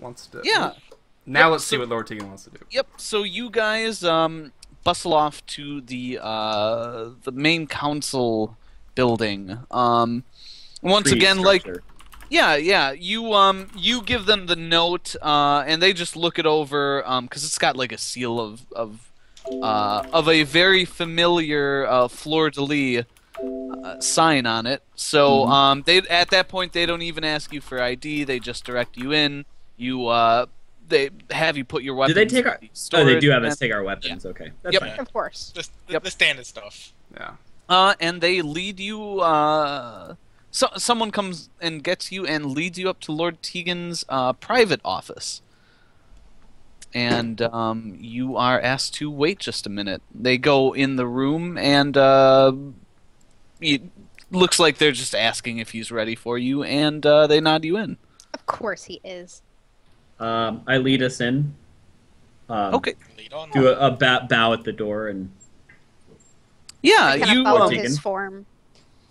wants to. Yeah. Now Yep, let's see what Lord Tegan wants to do. Yep. So you guys um, bustle off to the uh, the main council building. Um, once Tree again, like yeah, yeah. You um you give them the note, uh, and they just look it over um because it's got like a seal of of uh of a very familiar uh, fleur de lis uh, sign on it. So Mhm. um they at that point they don't even ask you for ID. They just direct you in. You uh they have you put your weapons. Do weapons. they take our? the Oh, they do have us take our weapons. Okay, that's Yep. fine. Of course. Just the, Yep. the standard stuff. Yeah. Uh, and they lead you. Uh, so someone comes and gets you and leads you up to Lord Tegan's uh, private office. And um, you are asked to wait just a minute. They go in the room, and uh, it looks like they're just asking if he's ready for you, and uh, they nod you in. Of course he is. Um, I lead us in. Um, Okay. Lead on. Do a, a bow, bow at the door and Yeah, kind you. of follow um, his form.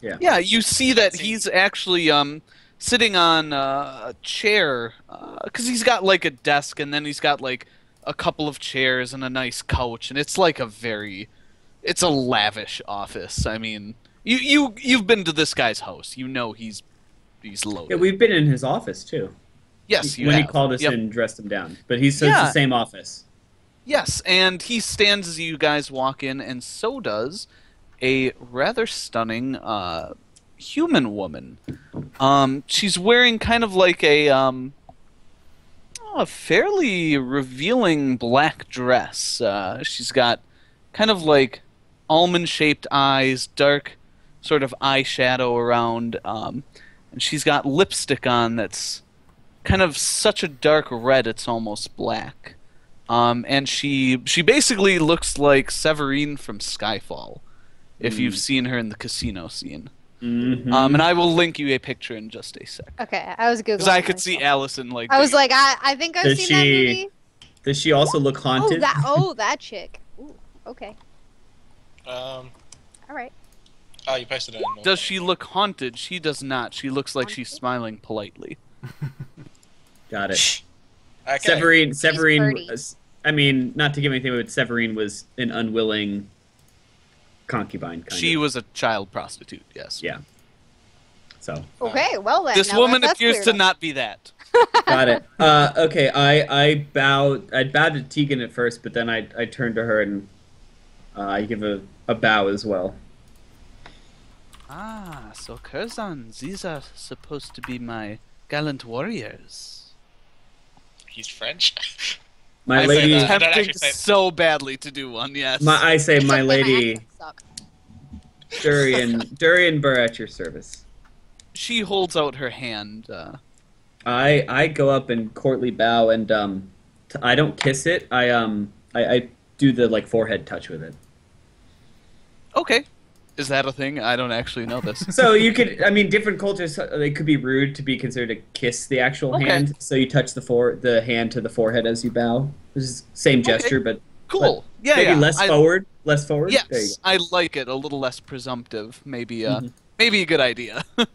Yeah, Yeah, you see that See. he's actually um sitting on uh, a chair because he's got like a desk and then he's got like a couple of chairs and a nice couch and it's like a very it's a lavish office. I mean, you you you've been to this guy's house. You know he's he's loaded. yeah, we've been in his office too. Yes, you when he called us Yep. and dressed him down, but he says Yeah. the same office. Yes, and he stands as you guys walk in, and so does a rather stunning uh, human woman. Um, she's wearing kind of like a um, a fairly revealing black dress. Uh, she's got kind of like almond-shaped eyes, dark sort of eyeshadow around, um, and she's got lipstick on that's kind of such a dark red it's almost black. Um, and she she basically looks like Severine from Skyfall, if you've seen her in the casino scene. Mhm. Um, and I will link you a picture in just a sec. Okay, I was googling. Because I could see. Allison like. I was like, I, I think I've Does seen that she- movie. Does she also look Oh, haunted? that. Oh, that chick. Ooh, okay. Um. All right. Oh, you posted it. in- Does she look haunted? She does not. She looks like she's smiling politely. Got it. Okay. Severine. Severine. I mean, not to give anything, away, but Severine was an unwilling concubine. Kind She of. was a child prostitute. Yes. Yeah. So Okay. Well then. This woman that- that's appears to up. not be that. got it. Uh, okay, I I bow. I bowed to Tegan at first, but then I I turn to her and uh, I give a, a bow as well. Ah, so Curzon, these are supposed to be my gallant warriors. He's French. My I lady, that. I don't Tempting actually say- so badly to do one. Yes. my I say my lady accents suck. Durian Durian Burr at your service. she holds out her hand. Uh, I I go up and courtly bow and um t- I don't kiss it. I um I, I do the like forehead touch with it. okay. Is that a thing? I don't actually know this. So you could I mean different cultures uh, they could be rude to be considered a kiss the actual Okay. hand. So you touch the for the hand to the forehead as you bow. This is same Okay. gesture but Cool. Yeah, maybe yeah. less I- forward, less forward. There you Yes, I like it. A little less presumptive. Maybe, uh, Mhm. maybe a good idea.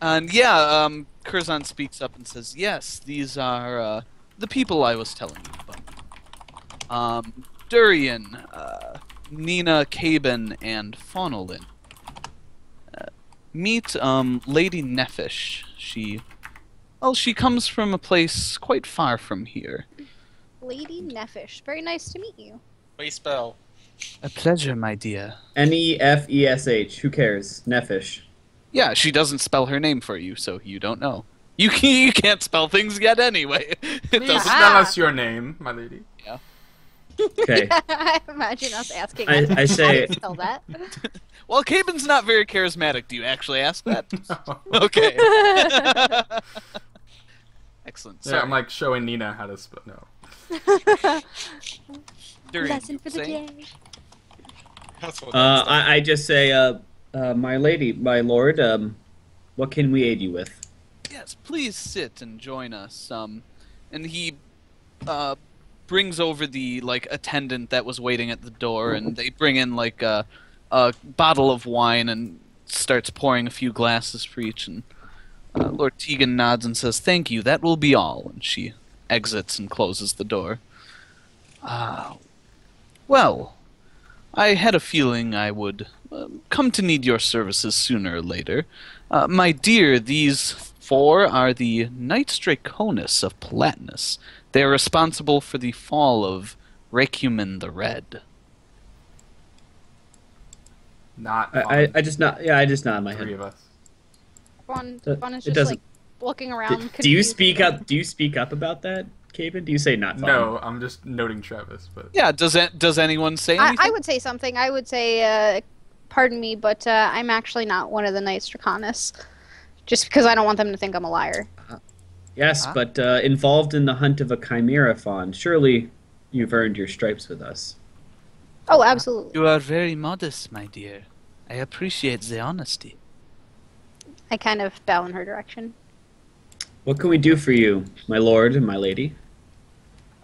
and yeah, um, Curzon speaks up and says, "Yes, these are uh, the people I was telling you about. Um, Durian, uh, Nina Caben, and Faunolin. Uh, meet um, Lady Nephish. She, well, she comes from a place quite far from here. Lady Nephish. Very nice to meet you. What do you spell? A pleasure, my dear." N E F E S H. Who cares? Nephish. Yeah, she doesn't spell her name for you, so you don't know. You can, you can't spell things yet anyway. It doesn't. Spell us your name, my lady. Okay. I imagine us asking. I- us I how to say- spell that. Well, Caben's not very charismatic. Do you actually ask that? yeah, Okay. Excellent. Sorry. I'm like showing Nina how to spell. No. Durian, Lesson for the saying? day. That's what Uh, I, I just say, uh, uh, my lady, my lord, um, what can we aid you with? Yes, please sit and join us. Um, and he uh, brings over the like attendant that was waiting at the door, and they bring in like a, a bottle of wine and starts pouring a few glasses for each. And Uh, Lord Tegan nods and says, "Thank you. That will be all." And she exits and closes the door. Ah, well, I had a feeling I would um, come to need your services sooner or later. Uh, my dear, these four are the Knights Draconis of Platinus. They are responsible for the fall of Recumen the Red. Not I, I. I just not yeah I just nod my three head. of us. Vaughn, That- Vaughn is it just doesn't- like looking around. Do, do you confused. speak up? Do you speak up about that, Caven? Do you say not? fun? No, I'm just noting Travis, but Yeah, does it, does anyone say I, anything? I would say something. I would say, uh, pardon me, but uh, I'm actually not one of the Knights Draconis. Just because I don't want them to think I'm a liar. Yes, Huh? but uh, involved in the hunt of a chimera fawn. Surely you've earned your stripes with us. Oh, absolutely. You are very modest, my dear. I appreciate the honesty. I kind of bow in her direction. What can we do for you, my lord and my lady?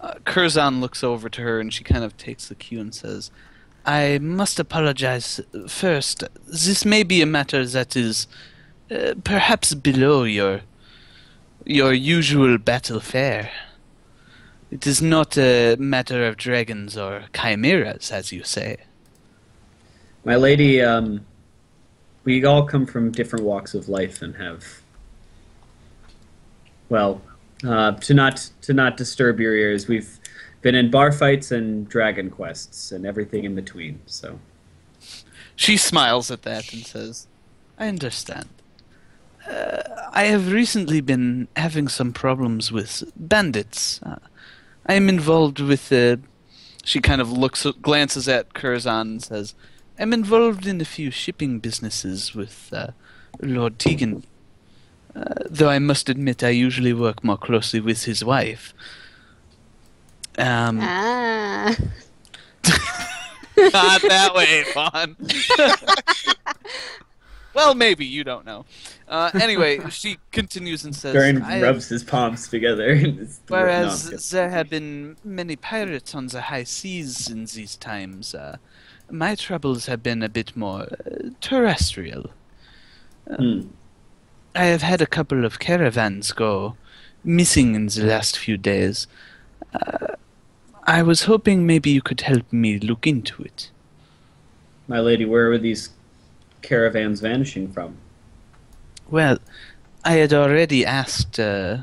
Uh, Curzon looks over to her and she kind of takes the cue and says, I must apologize. First, this may be a matter that is uh, perhaps below your your usual battle fare. It is not a matter of dragons or chimeras, as you say. My lady, um, we all come from different walks of life and have, well, uh, to not to not disturb your ears, we've been in bar fights and dragon quests and everything in between. So She smiles at that and says, I understand. Uh, I have recently been having some problems with bandits. Uh, I am involved with. Uh, she kind of looks, glances at Curzon and says, I'm involved in a few shipping businesses with uh, Lord Tegan. Uh, though I must admit, I usually work more closely with his wife. Um, Ah. Not that way, Vaughn. well, maybe you don't know. Uh, anyway, she continues and says, Garen rubs his palms together. and no, Whereas there have been many pirates on the high seas in these times, uh, my troubles have been a bit more uh, terrestrial. Hmm. I have had a couple of caravans go missing in the last few days. Uh, I was hoping maybe you could help me look into it. my lady, where were these caravans vanishing from? Well, I had already asked uh,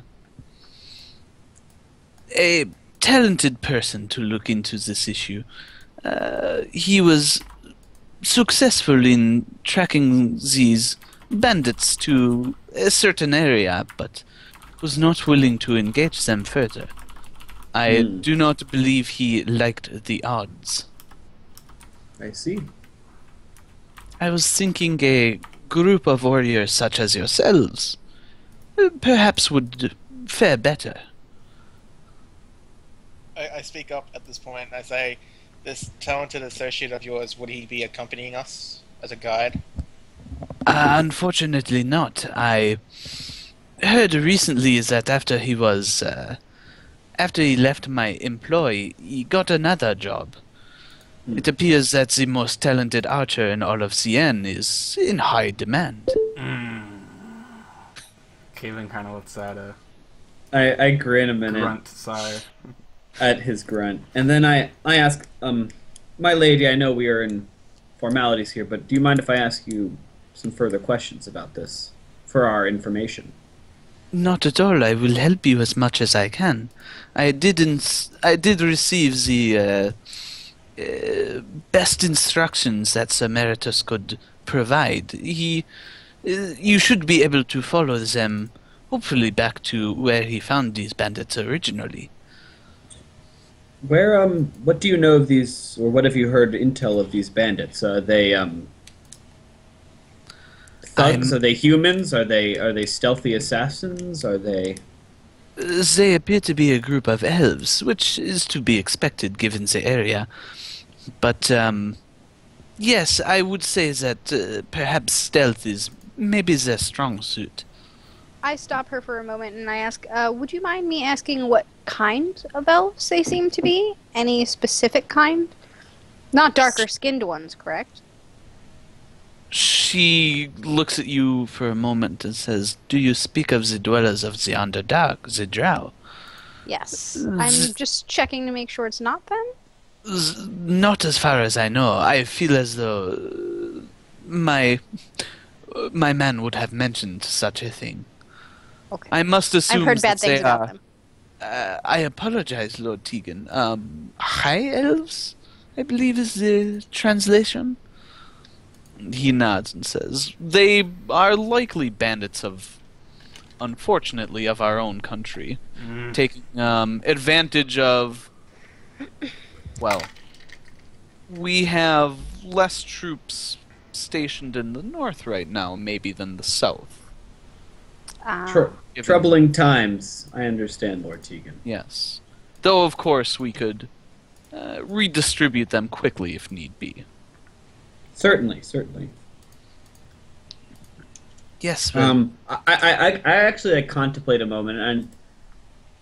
a talented person to look into this issue. Uh, he was successful in tracking these bandits to a certain area, but was not willing to engage them further. I Hmm. do not believe he liked the odds. I see. I was thinking a group of warriors such as yourselves uh, perhaps would fare better. I, I speak up at this point and I say, this talented associate of yours, would he be accompanying us as a guide? Uh, unfortunately not. I heard recently that after he was uh, after he left my employ, he got another job. Hmm. It appears that the most talented archer in all of CN is in high demand. Kaylin kind of lets out a I, I grin a minute. grunt sigh. at his grunt, and then I I ask, um, my lady, I know we are in formalities here, but do you mind if I ask you some further questions about this for our information? Not at all. I will help you as much as I can. I didn't. I did receive the uh, uh, best instructions that Sir Emeritus could provide. He, uh, you should be able to follow them. Hopefully, back to where he found these bandits originally. Where um, what do you know of these, or what have you heard intel of these bandits? Are they um, thugs? I'm- Are they humans? Are they are they stealthy assassins? Are they? They appear to be a group of elves, which is to be expected given the area. But, um, yes, I would say that uh, perhaps stealth is maybe their strong suit. I stop her for a moment and I ask, uh, would you mind me asking what kind of elves they seem to be? Any specific kind? Not darker skinned ones, correct? She looks at you for a moment and says, "Do you speak of the dwellers of the Underdark, the Drow?" Yes. I'm just checking to make sure it's not them. Z- Not as far as I know. I feel as though uh, my my man would have mentioned such a thing. Okay. I must assume I've heard bad that they things about are- them. Uh, I apologize, Lord Tegan. Um, High Elves, I believe is the translation. He nods and says, "They are likely bandits of, unfortunately, of our own country, Mm. taking um, advantage of. Well, we have less troops stationed in the north right now, maybe than the south. Ah, Tr- Given- troubling times. I understand, Lord Tegan. Yes. Though, of course, we could uh, redistribute them quickly if need be. Certainly, certainly. Yes, well, Um, I, I, I, I actually I contemplate a moment, and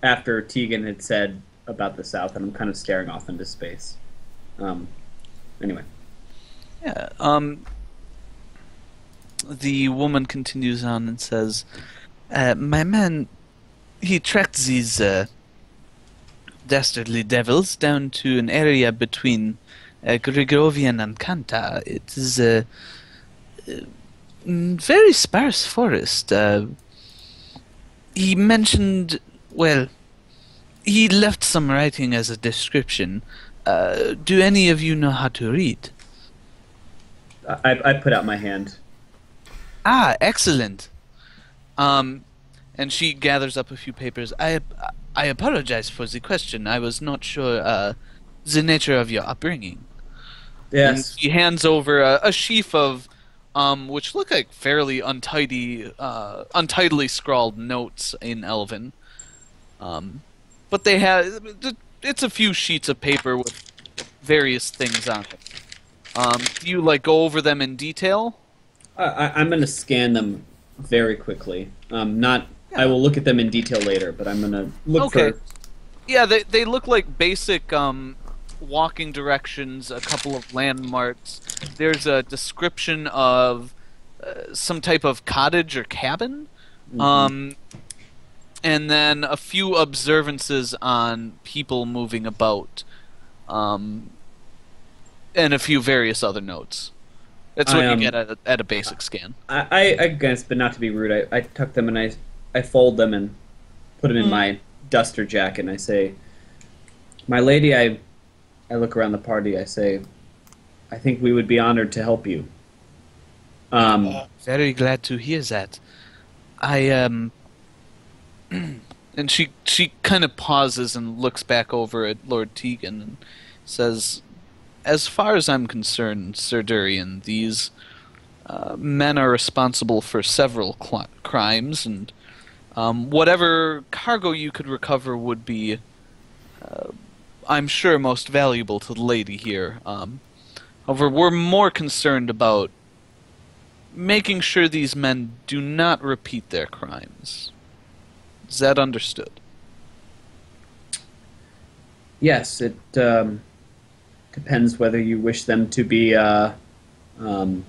after Tegan had said about the South, and I'm kind of staring off into space. Um, anyway, yeah. Um, the woman continues on and says, uh, "My man, he tracked these uh, dastardly devils down to an area between uh, Grigovian and Kanta. It is a uh, very sparse forest. Uh, he mentioned, well, he left some writing as a description. Uh, do any of you know how to read? I, I put out my hand. Ah, excellent. Um, and she gathers up a few papers. I I apologize for the question. I was not sure uh, the nature of your upbringing. And Yes, she hands over a, a sheaf of, um, which look like fairly untidy, uh, untidily scrawled notes in Elven. Um, but they have it's a few sheets of paper with various things on it. Um, do you like go over them in detail? I, I, I'm going to scan them very quickly. Um, not. I will look at them in detail later, but I'm going to look Okay. for. Yeah, they they look like basic um, walking directions, a couple of landmarks. There's a description of uh, some type of cottage or cabin, Mhm. um, and then a few observances on people moving about, um, and a few various other notes. That's what I, um, you get at a, at a basic scan. I, I, I guess, but not to be rude, I, I tuck them and I, I fold them and put them in Mhm. my duster jacket and I say, "My lady, I, I look around the party. I say, I think we would be honored to help you." Um, Very glad to hear that. I um and she she kind of pauses and looks back over at Lord Tegan and says, "As far as I'm concerned, Sir Durian, these uh, men are responsible for several cl- crimes, and um, whatever cargo you could recover would be, uh, I'm sure, most valuable to the lady here. Um, however, we're more concerned about." making sure these men do not repeat their crimes. Is that understood? yes, it um, depends whether you wish them to be. Uh, um,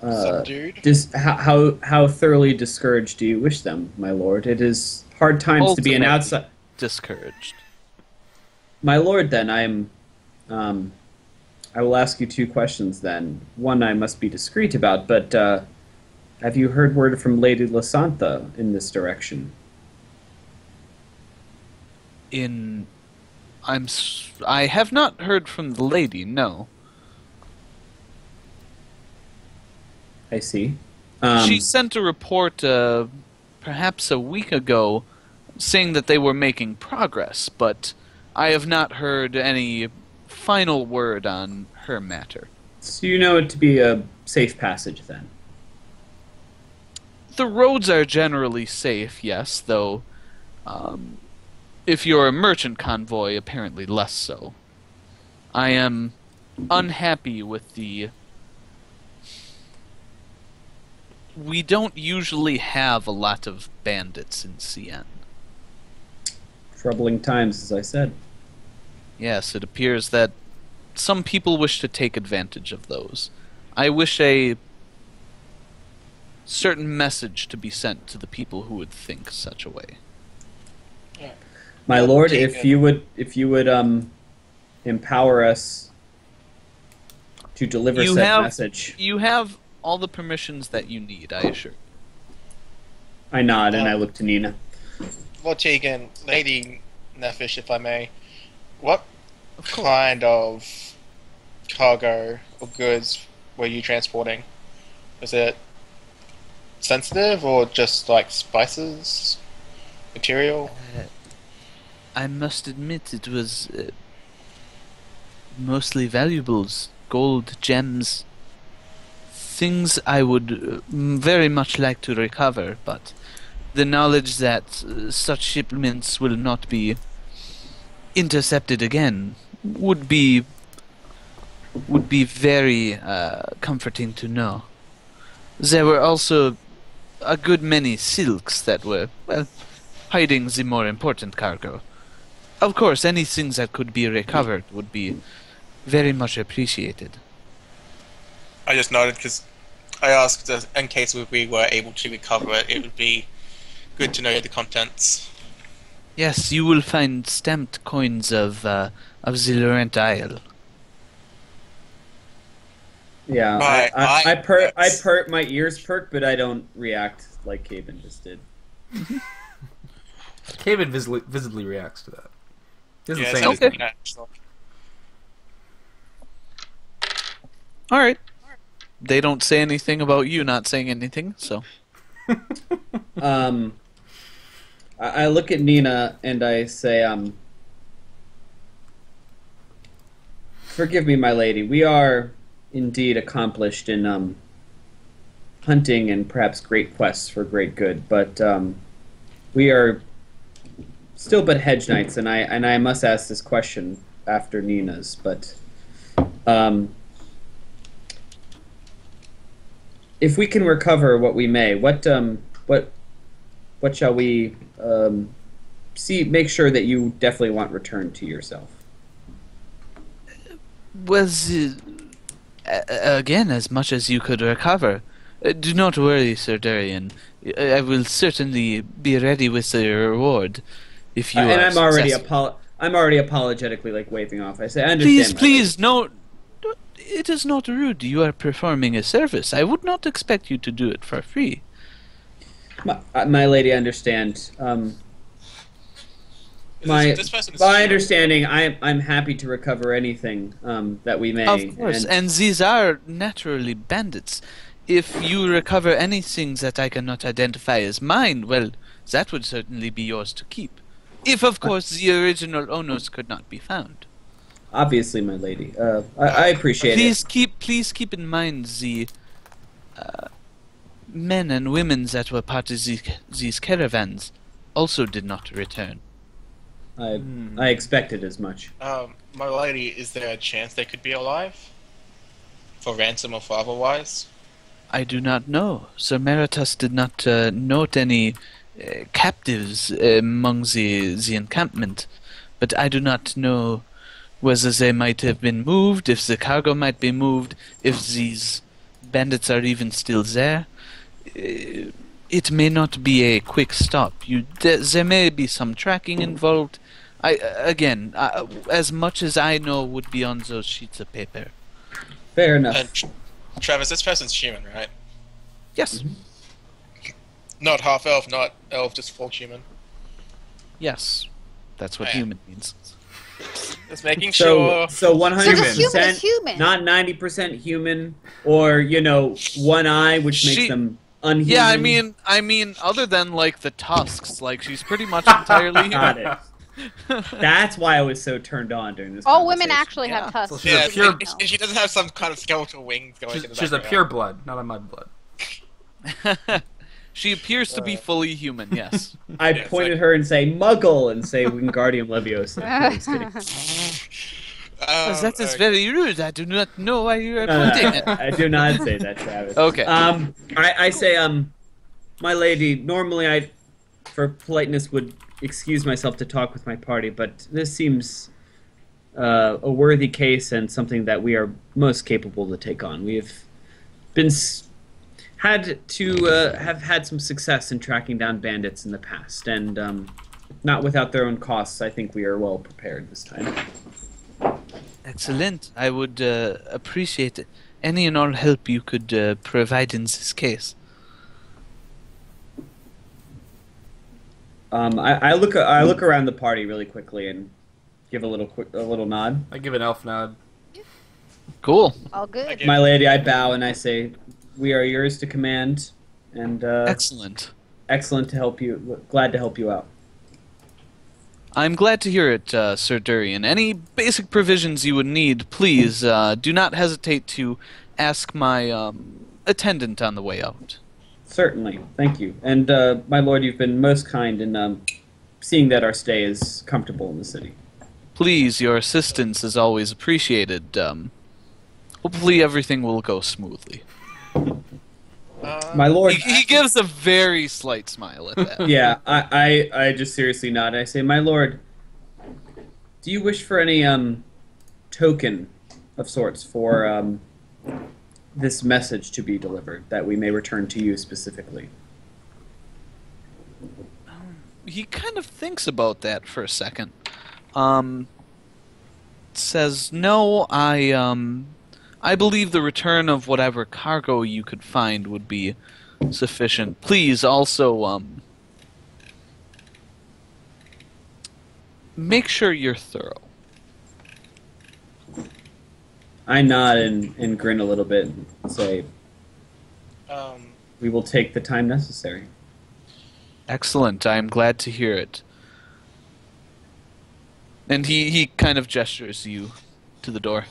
uh, dis- how, how how thoroughly discouraged do you wish them, my lord? It is hard times to be an outside. Discouraged. My lord, then I am. Um, I will ask you two questions. Then one I must be discreet about, but uh, have you heard word from Lady Lasantha in this direction? In, I'm, s- I have not heard from the lady. No, I see. Um, she sent a report, uh, perhaps a week ago, saying that they were making progress, but I have not heard any final word on her matter. so you know it to be a safe passage then. The roads are generally safe, yes, though um, if you're a merchant convoy, apparently less so. I am unhappy with the. We don't usually have a lot of bandits in CN. Troubling times, as I said. Yes, it appears that some people wish to take advantage of those. I wish a certain message to be sent to the people who would think such a way. My lord, if Jacob. you would, if you would um, empower us to deliver You said have- message, You have all the permissions that you need, I assure. you. I nod and Uh, I look to Nina. Lord Tegan, Lady Nephish, if I may, what Of kind of cargo or goods were you transporting? Was it sensitive or just like spices, material? I must admit it was uh, mostly valuables, gold, gems, things I would uh, very much like to recover, but the knowledge that uh, such shipments will not be intercepted again would be would be very uh, comforting to know. There were also a good many silks that were well hiding the more important cargo. Of course, anything that could be recovered would be very much appreciated. I just nodded because I asked uh, in case we were able to recover it, it would be good to know the contents. Yes, you will find stamped coins of uh, of the Laurent Isle. Yeah, My I, I, I, per, I per, my ears perk, but I don't react like Caven just did. Caven visibly, visibly reacts to that. He doesn't Yeah, say so- anything. you All right. They don't say anything about you not saying anything, so Um, I, I look at Nina and I say, um, "Forgive me, my lady. We are indeed accomplished in um, hunting and perhaps great quests for great good, but um, we are still but hedge knights, and I and I must ask this question after Nina's, but." Um, if we can recover what we may, what um, what what shall we um, see? Make sure that you definitely want returned to yourself. was again as much as you could recover. Uh, do not worry, Sir Darian. I will certainly be ready with the reward if you Uh, and I'm already apo- I'm already apologetically like waving off. I say, I understand. Please, please, no. It is not rude. You are performing a service. I would not expect you to do it for free. My, uh, my lady, I understand. Um, my this person is my human. understanding, I'm I'm happy to recover anything um, that we may. Of course, and- and these are naturally bandits. If you recover anything that I cannot identify as mine, well, that would certainly be yours to keep. If, of course, the original owners could not be found. obviously, my lady, uh, I, I appreciate Please it. keep, please keep in mind the uh, men and women that were part of these, these caravans also did not return. I Hmm. I expected as much. Um, my lady, is there a chance they could be alive? For ransom or for otherwise? I do not know. Sir Meritus did not uh, note any uh, captives among the, the encampment, but I do not know whether they might have been moved, if the cargo might be moved, if these bandits are even still there. Uh, it may not be a quick stop. You, there, there may be some tracking involved. I again, uh, as much as I know would be on those sheets of paper. Fair enough. And Tr- Travis, this person's human, right? Yes, Not half elf, not elf, just full human. yes, that's what Yeah. human means. Just making So, sure. so one So hundred the human percent is human. not ninety percent human, or you know, one eye, which makes She- them unhuman. Yeah, I mean, I mean, other than like the tusks, like she's pretty much entirely got human. It. That's why I was so turned on during this. All women actually Yeah. have tusks. So yeah, pure- if- if she doesn't have some kind of skeletal wings going She's, in she's a pure blood, not a mud blood. she appears to be Uh. fully human. Yes. I Yeah, it's point like- at her and say "Muggle" and say "Wingardium Leviosa." No, just kidding. Um, that is okay. very rude. I do not know why you are No, no, pointing no, at. I do not say that, Travis. Okay. Um, I, I say, um, my lady. Normally, I, for politeness, would excuse myself to talk with my party, but this seems uh, a worthy case and something that we are most capable to take on. We have been had to uh, have had some success in tracking down bandits in the past, and um, not without their own costs. I think we are well prepared this time. Excellent. I would uh, appreciate any and all help you could uh, provide in this case. Um, I, I look I look around the party really quickly and give a little quick a little nod. I give an elf nod. Cool. All good. My lady, I bow and I say, "We are yours to command, and uh, Excellent. excellent to help you. Glad to help you out." I'm glad to hear it, uh, Sir Durian. Any basic provisions you would need, please uh, do not hesitate to ask my um, attendant on the way out. Certainly, thank you. And uh, my lord, you've been most kind in um, seeing that our stay is comfortable in the city. Please, your assistance is always appreciated. Um, hopefully, everything will go smoothly. Uh, My lord, He, he gives a very slight smile at that. yeah, I, I, I just seriously nod. I say, my lord, do you wish for any um token of sorts for um this message to be delivered that we may return to you specifically? he kind of thinks about that for a second. Um, says, "No, I um, I believe the return of whatever cargo you could find would be sufficient. Please also um, make sure you're thorough." I nod and, and grin a little bit and say, um, we will take the time necessary. Excellent. I am glad to hear it. And he, he kind of gestures you to the door.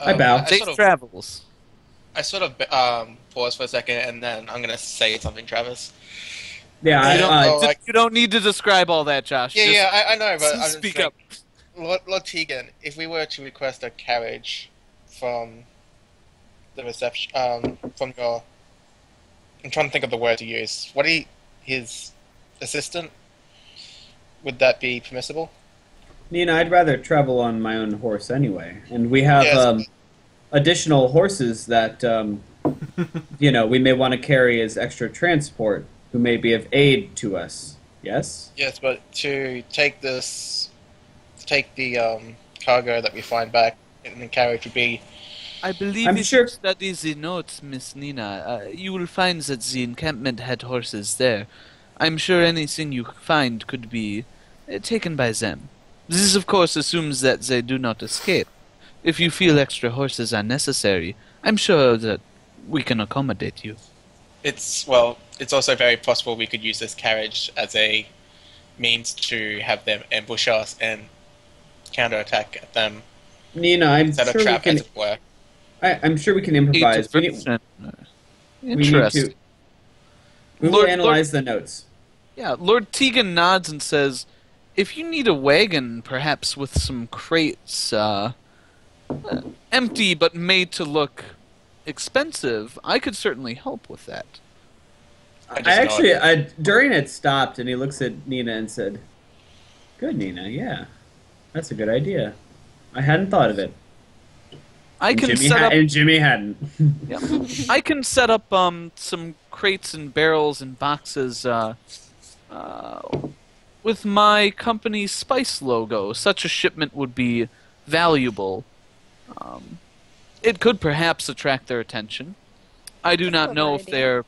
I um, bow. I Safe sort of, travels. I sort of um, pause for a second, and then I'm gonna say something, Travis. Yeah, I, You don't uh, know, Ju- like- you don't need to describe all that, Josh. Yeah, Just yeah, I, I know, but I'm just speak saying, up. Lord, Lord Tegan, if we were to request a carriage from the reception, um, from your, I'm trying to think of the word to use. What he, his assistant, would that be permissible? Nina, I'd rather travel on my own horse anyway, and we have Yes. um, additional horses that um, you know we may want to carry as extra transport, who may be of aid to us. Yes. Yes, but to take this, to take the um, cargo that we find back in the carriage would be I believe I'm if sure- you study the notes, Miss Nina, uh, you will find that the encampment had horses there. I'm sure anything you find could be uh, taken by them. This, of course, assumes that they do not escape. If you feel extra horses are necessary, I'm sure that we can accommodate you. It's well. It's also very possible we could use this carriage as a means to have them ambush us and counterattack at them. Nina, I'm Set a sure we trap, can. as it were. I, I'm sure we can improvise. We need, Interesting. we need to. We will Lord- analyze the notes. Yeah, Lord Tegan nods and says, "If you need a wagon, perhaps with some crates, uh, uh, empty but made to look expensive, I could certainly help with that." I, just actually, nod. I, Durian had stopped and he looks at Nina and said, "Good, Nina. Yeah, that's a good idea. I hadn't thought of it." I And can Jimmy set ha- up. and Jimmy hadn't. yeah, I can set up um some crates and barrels and boxes uh, uh, with my company's spice logo. Such a shipment would be valuable. Um, it could perhaps attract their attention. I do not know if they're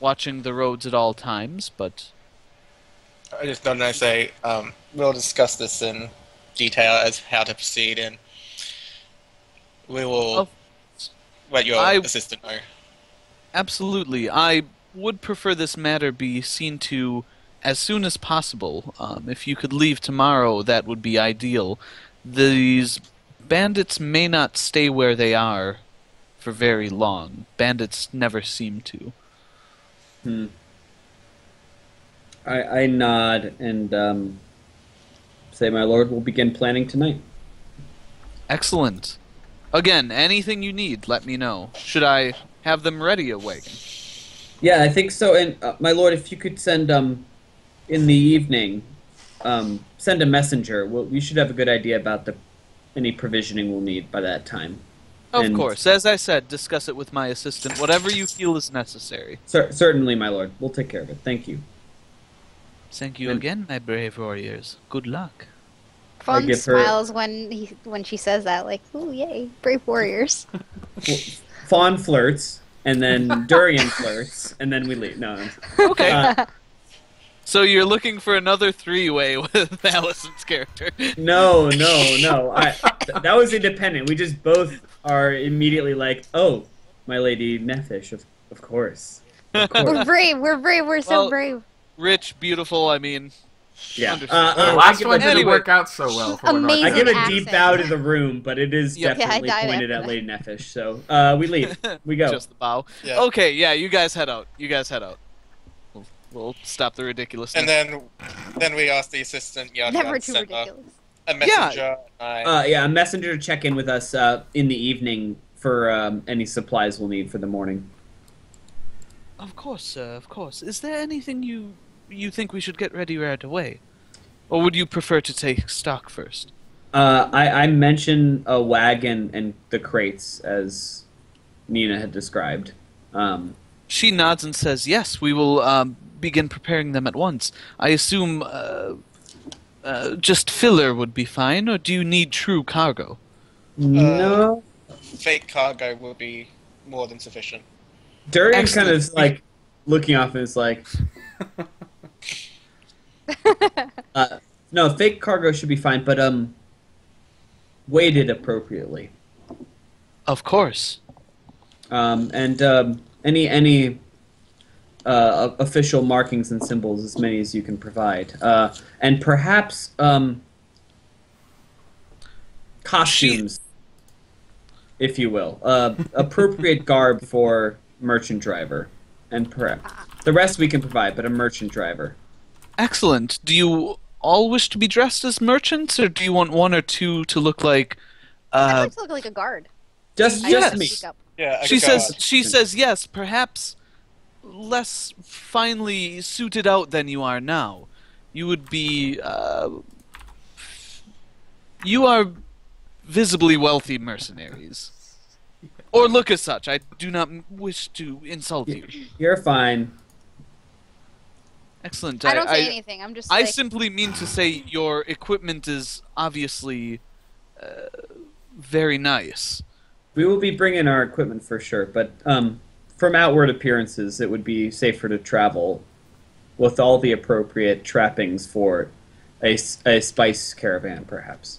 watching the roads at all times, but I just don't know. Say, um, we'll discuss this in detail as how to proceed, and we will Of- let your I- assistant know. absolutely, I would prefer this matter be seen to as soon as possible. Um, if you could leave tomorrow, that would be ideal. These bandits may not stay where they are for very long. Bandits never seem to. Hmm. I, I nod and um, say, "My lord, we'll begin planning tonight." Excellent. Again, anything you need, let me know. Should I have them ready awake? Yeah, I think so. And uh, my lord, if you could send um, in the evening, um, send a messenger. We'll, we should have a good idea about the any provisioning we'll need by that time. Of And- course, as I said, discuss it with my assistant. Whatever you feel is necessary. Cer- certainly, my lord. We'll take care of it. Thank you. Thank you And- again, my brave warriors. Good luck. Fawn give her- smiles when he when she says that, like, "Ooh, yay, brave warriors." Fawn flirts, and then Durian flirts, and then we leave. No, Okay. Uh, so you're looking for another three-way with Allison's character. no, no, no. I th- that was independent. We just both are immediately like, oh, my lady Nephish, of of course, of we're brave. We're brave. We're so Well, brave. Rich, beautiful. I mean, Yeah. Understood. Uh, uh, I last one didn't Anyway. work out so well. For one Amazing I give a accent. deep bow to the room, but it is Yeah. Yeah, definitely died pointed at. Lady Nephish. So uh, we leave. We go. just the bow. Yeah. Okay, yeah, you guys head out. You guys head out. We'll, we'll stop the ridiculousness. And then, then we ask the assistant Yadran Never too send a, ridiculous. a messenger. and I- Uh, yeah, a messenger to check in with us uh, in the evening for um, any supplies we'll need for the morning. Of course, sir. Of course. Is there anything you you think we should get ready right away, or would you prefer to take stock first? Uh, I, I mentioned a wagon and the crates as Nina had described. Um, She nods and says, "Yes, we will um, begin preparing them at once. I assume uh, uh, just filler would be fine, or do you need true cargo?" no, fake cargo will be more than sufficient. Durian Excellent. kind of like looking off and is like, uh, no, fake cargo should be fine, but um, weighted appropriately. Of course. um, and um, any any uh, official markings and symbols, as many as you can provide, uh, and perhaps um, costumes, if you will, uh, appropriate garb for merchant driver, and perhaps the rest we can provide, but a merchant driver. Excellent. Do you all wish to be dressed as merchants, or do you want one or two to look like? I'd Uh, like to look like a guard. Just I Yes. just me. Yeah, a she guard. says. She says yes. Perhaps less finely suited out than you are now. You would be. Uh, you are visibly wealthy mercenaries. Or look as such. I do not wish to insult you. You're fine. Excellent. I don't say I, anything. I'm just I like, simply mean to say your equipment is obviously uh, very nice. We will be bringing our equipment for sure, but um, from outward appearances, it would be safer to travel with all the appropriate trappings for a spice caravan, perhaps.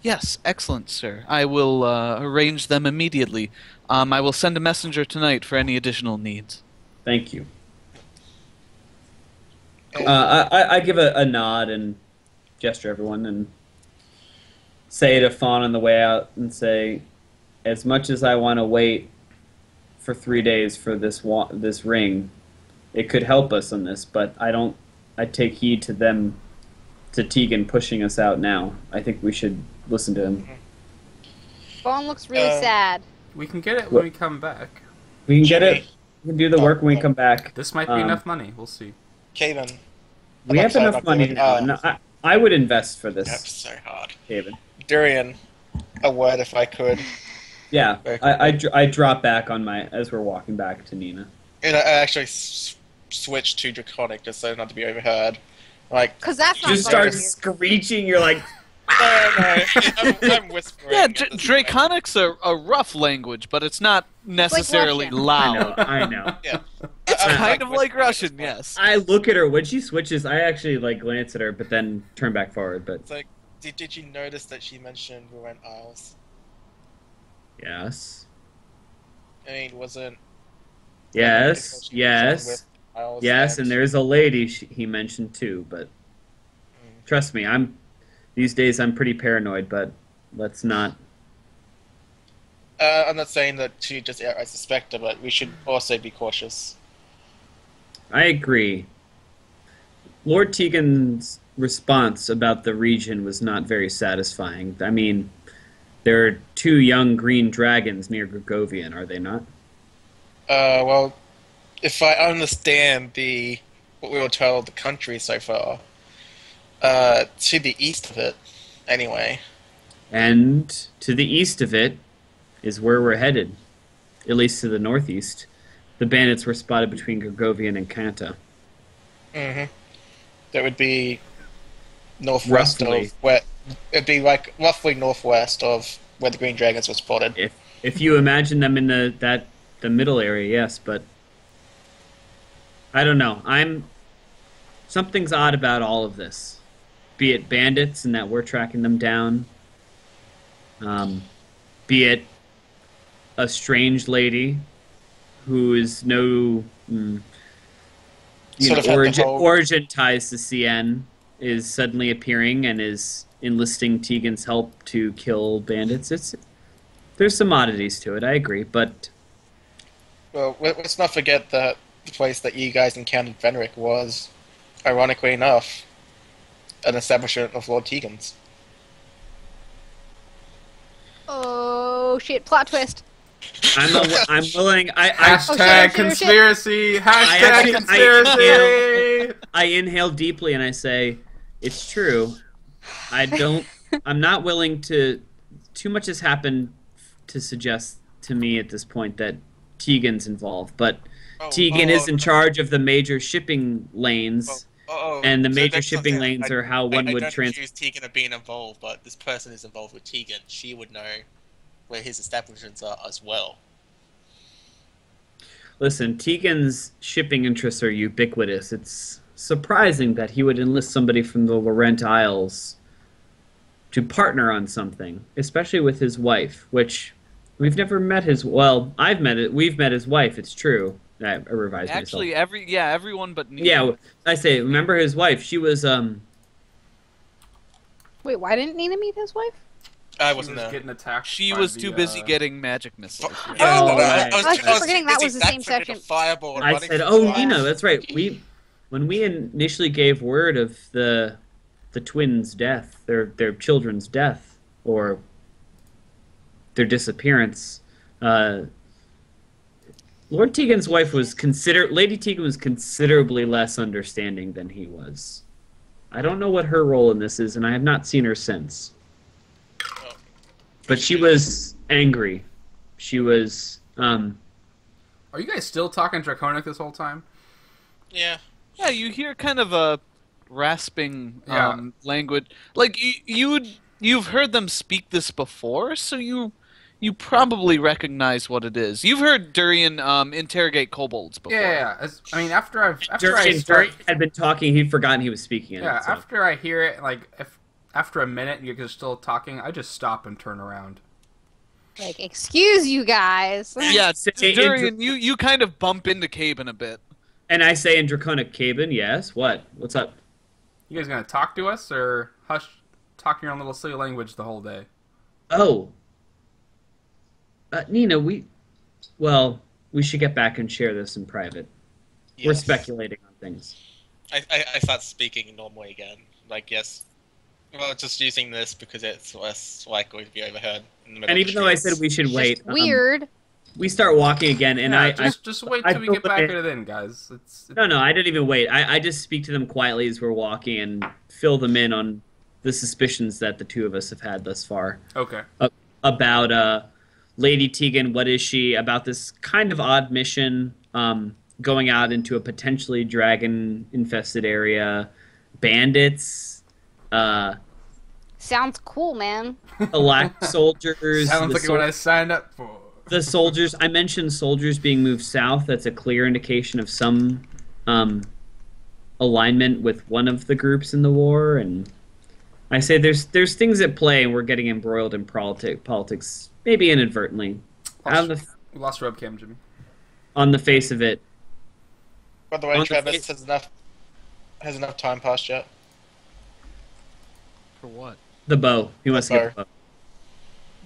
Yes, excellent, sir. I will uh, arrange them immediately. Um, I will send a messenger tonight for any additional needs. Thank you. And- Uh, I, I, I give a, a nod and gesture everyone and say to Fawn on the way out and say, as much as I want to wait for three days for this wa- this ring, it could help us on this, but I don't. I take heed to them, to Tegan pushing us out now. I think we should listen to him. Fawn looks really Uh, sad. We can get it when we come back. We can get it. We can do the work when we come back. This might be Um, enough money. We'll see. Caven. We have enough money now. Uh, No, I, I would invest for this. That's this, so hard. David. Durian, a word if I could. Yeah, I, I, I drop back on my as we're walking back to Nina. And I I actually s- switched to Draconic just so not to be overheard. Like, Because that's not You start screeching. You're like, no, no, I'm, I'm whispering. Yeah, at Dr- Draconic's a, a rough language, but it's not necessarily Russian. I know, loud. I know. Yeah. It's I- I'm, kind of like Russian, yes. I look at her when she switches. I actually like glance at her, but then turn back forward. But It's like, did, did you notice that she mentioned Ruin Isles? yes, I mean, wasn't. yes, yes, yes. And there's a lady she, he mentioned too. But hmm. trust me, I'm these days I'm pretty paranoid. But let's not. Uh, I'm not saying that she just outright suspect her, but we should also be cautious. I agree. Lord Tegan's response about the region was not very satisfying. I mean, there are two young green dragons near Gregovian, are they not? Uh, well, if I understand the what we were told of the country so far, uh, to the east of it, anyway. And to the east of it is where we're headed, at least to the northeast. The bandits were spotted between Gergovian and Kanta. hmm That would be northwest Roughly. of where it'd be like roughly northwest of where the green dragons were spotted. If if you imagine them in the that the middle area, yes, but I don't know. I'm something's odd about all of this. Be it bandits and that we're tracking them down. Um, be it a strange lady who is no mm, know, origin, whole- origin ties to CN is suddenly appearing and is enlisting Tegan's help to kill bandits. It's there's some oddities to it. I agree, but Well, let- let's not forget that the place that you guys encountered Fenric was, ironically enough, an establishment of Lord Tegan's. Oh shit! Plot twist. I'm a, I'm willing. I I, Hashtag oh, shit, oh, shit. Oh, conspiracy. Hashtag actually- I- conspiracy. I inhale deeply and I say, it's true. I don't. I'm not willing to. Too much has happened to suggest to me at this point that Tegan's involved, but Oh, Tegan oh, is in oh, charge of the major shipping lanes. Oh. Oh, and the so major shipping lanes I- are how one I, I would don't trans. accuse Tegan of being involved, but this person is involved with Tegan. She would know where his establishments are as well. Listen, Tegan's shipping interests are ubiquitous. It's surprising that he would enlist somebody from the Laurent Isles to partner on something, especially with his wife, which we've never met his. Well, I've met it. We've met his wife. It's true. I, I revised Actually, myself. every yeah, everyone but Nina. Yeah, I say. Remember his wife? She was um. Wait, why didn't Nina meet his wife? I She wasn't was there. getting attacked. She was the, too busy uh, getting magic missiles. Fu- Yeah, no, no, Oh, I- right. I was, I was I was forgetting that was the same freaking section. Fireball I said, "Oh, the fire." Nina, that's right. We when we initially gave word of the the twins' death, their their children's death, or their disappearance, uh, Lord Tegan's wife was consider Lady Tegan was considerably less understanding than he was. I don't know what her role in this is, and I have not seen her since. But she was angry. She was um, Are you guys still talking Draconic this whole time? Yeah. Yeah, you hear kind of a rasping Yeah. um, language. Like you, you'd you've heard them speak this before, so you you probably recognize what it is. You've heard Durian um, interrogate kobolds before. Yeah, yeah, yeah. As, I mean, after I've after I Durian, start, Durian had been talking. He'd forgotten he was speaking. yeah, it, so. after I hear it, like if after a minute you're still talking, I just stop and turn around. Like, excuse you guys. Yeah, D- Durian, you, you kind of bump into Caben a bit. And I say in Draconic Caben, yes. What? What's up? You guys gonna talk to us or hush, talk your own little silly language the whole day? Oh. Uh, Nina, we. Well, we should get back and share this in private. We're speculating on things. I, I, I start speaking normally again. Like, yes. Well, just using this because it's less likely to be overheard. In the And even though I said we should Just wait, um, weird. we start walking again, and yeah, I, just just wait I till we get back like- at it in, guys. It's, I. No, no, I didn't even wait. I, I just speak to them quietly as we're walking and fill them in on the suspicions that the two of us have had thus far. okay. about uh, Lady Tegan. What is she about this kind of odd mission? Um, going out into a potentially dragon-infested area, bandits, uh, Sounds cool, man. elect soldiers. Sounds the, like sol- what I signed up for. the soldiers. I mentioned soldiers being moved south. That's a clear indication of some um, alignment with one of the groups in the war, and I say there's there's things at play, and we're getting embroiled in politic politics, maybe inadvertently. On the We lost your webcam, Jimmy. on the face of it, By the way, on the Travis has enough has enough time passed yet. For what? the bow. He wants to get the bow.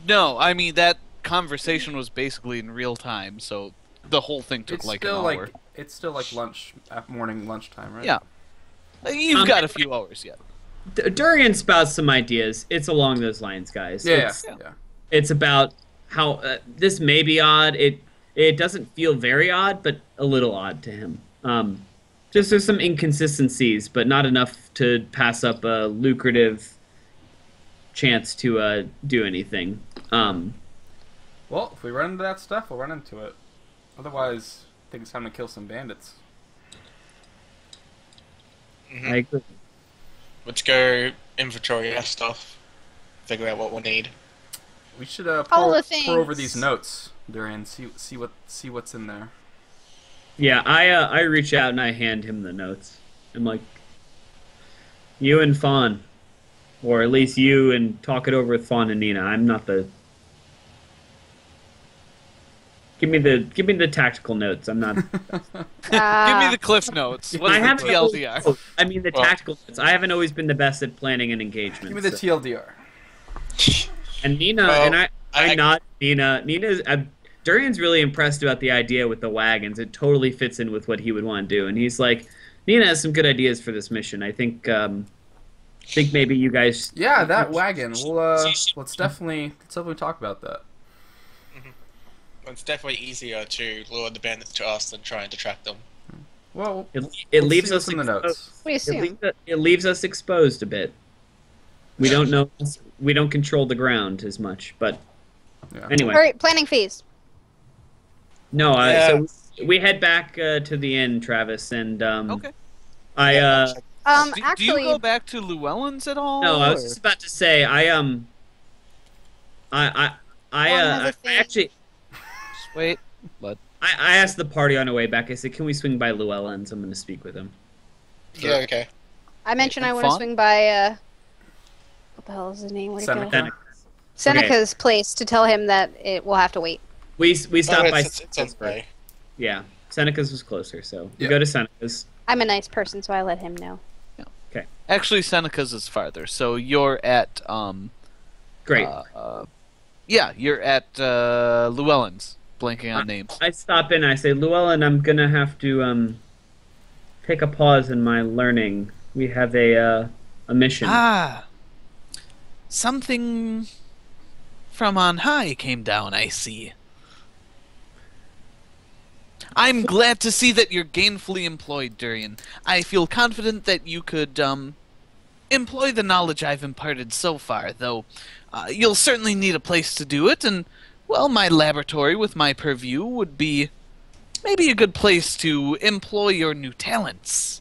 No, I mean that conversation was basically in real time, so the whole thing took It's like still an hour. like it's still like lunch, morning lunchtime, right? Yeah. You've Um, got a few hours yet. D- Durian spouts some ideas. It's along those lines, guys. Yeah, It's, yeah. yeah. It's about how uh, this may be odd. It it doesn't feel very odd, but a little odd to him. Um, just there's some inconsistencies, but not enough to pass up a lucrative chance to uh, do anything. Um, Well, if we run into that stuff, we'll run into it. Otherwise, I think it's time to kill some bandits. Mhm. I agree. Let's go inventory our stuff. Figure out what we'll need. We should uh, All pour, the pour over these notes, Durian. See see what see what's in there. Yeah, I uh, I reach out and I hand him the notes. I'm like, you and Fawn, or at least you and talk it over with Fawn and Nina. I'm not the. Give me the give me the tactical notes. I'm not. Give Uh, me the cliff notes. What's I the haven't always- TLDR? I mean the Well- tactical notes. I haven't always been the best at planning an engagement. Give me the so- TLDR. And Nina Well, and I, I, I- nod. Nina, Nina's. Uh, Durian's really impressed about the idea with the wagons. It totally fits in with what he would want to do, and he's like, Nina has some good ideas for this mission. I think, um, I think maybe you guys. Yeah, that wagon. We'll uh, let's definitely let's definitely talk about that. It's definitely easier to lure the bandits to us than trying to track them. Well, It, it let's leaves see us in the exposed- notes. we It leaves, it leaves us exposed a bit. We don't know. We don't control the ground as much, but Yeah. anyway. All right, planning fees. No, uh, Yeah. so we head back uh, to the inn, Travis, and um, Okay. I uh, Um, do, do you go back to Llewellyn's at all? no, I was just about to say I um, I I I, uh, I, I actually Just wait. I, I asked the party on our way back. I said, "Can we swing by Llewellyn's? I'm going to speak with him." Yeah, okay. I mentioned I want to swing by. Uh, what the hell is his name? Where'd it go? Seneca. Seneca. Seneca's place to tell him that it will have to wait. We we Oh, stopped it's, by. it's, it's on Seneca's the Yeah, Seneca's was closer, so we go to Seneca's. I'm a nice person, so I let him know. Okay, Actually, Seneca's is farther. So you're at um. Great. Uh, uh, yeah, you're at uh, Llewellyn's. Blanking on names. I stop in. I say, Llewellyn, I'm gonna have to um take a pause in my learning. We have a uh, a mission. Ah, something from on high came down. I see. I'm glad to see that you're gainfully employed, Durian. I feel confident that you could um, employ the knowledge I've imparted so far, though uh, you'll certainly need a place to do it, and, well, my laboratory with my purview would be maybe a good place to employ your new talents.